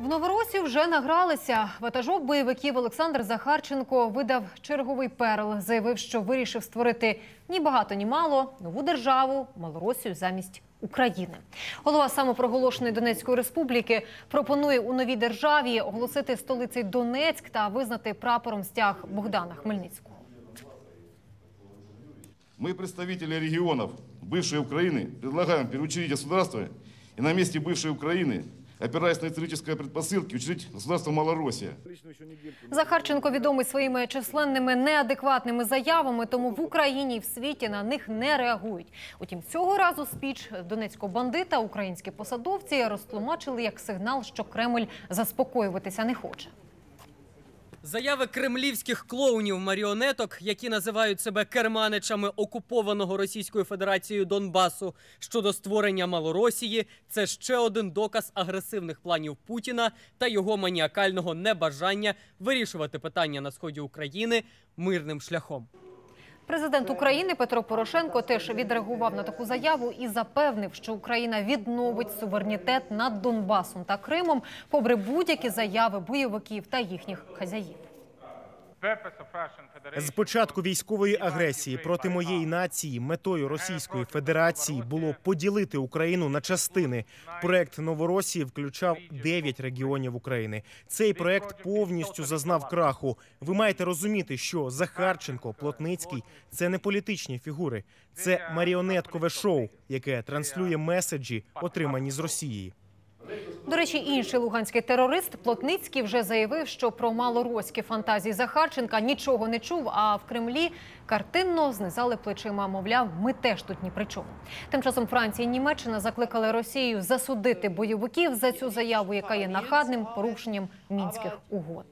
В Новоросі вже награлися. Ватажок бойовиків Олександр Захарченко видав черговий перл. Заявив, що вирішив створити ні багато, ні мало нову державу Малоросію замість України. Голова самопроголошеної Донецької республіки пропонує у новій державі оголосити столицею Донецьк та визнати прапором стяг Богдана Хмельницького. Мы, представители регионов бывшей Украины, предлагаем переучредить государство и на месте бывшей Украины, опираясь на исторические предпосылки, учредить государство Малоросія. Захарченко відомий своїми численними неадекватними заявами, тому в Україні і в світі на них не реагують. Утім, цього разу спіч донецького бандита українські посадовці розтлумачили як сигнал, що Кремль заспокоюватися не хоче. Заяви кремлівських клоунів-маріонеток, які називають себе керманичами окупованого Російською Федерацією Донбасу щодо створення Малоросії, це ще один доказ агресивних планів Путіна та його маніакального небажання вирішувати питання на сході України мирним шляхом. Президент України Петро Порошенко теж відреагував на таку заяву і запевнив, що Україна відновить суверенітет над Донбасом та Кримом, попри будь-які заяви бойовиків та їхніх хазяїв. З початку військової агресії проти моєї нації метою Російської Федерації було поділити Україну на частини. Проект Новоросії включав 9 регіонів України. Цей проект повністю зазнав краху. Ви маєте розуміти, що Захарченко, Плотницький це не політичні фігури, це маріонеткове шоу, яке транслює меседжі, отримані з Росії. До речі, інший луганський терорист Плотницький вже заявив, що про малороські фантазії Захарченка нічого не чув. А в Кремлі картинно знизали плечима. Мовляв, ми теж тут ні при чому. Тим часом Франція і Німеччина закликали Росію засудити бойовиків за цю заяву, яка є нахадним порушенням мінських угод.